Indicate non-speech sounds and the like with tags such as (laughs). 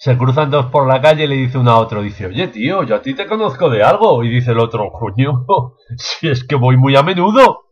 Se cruzan dos por la calle y le dice uno a otro, dice, oye tío, yo a ti te conozco de algo. Y dice el otro, coño, (laughs) si es que voy muy a menudo.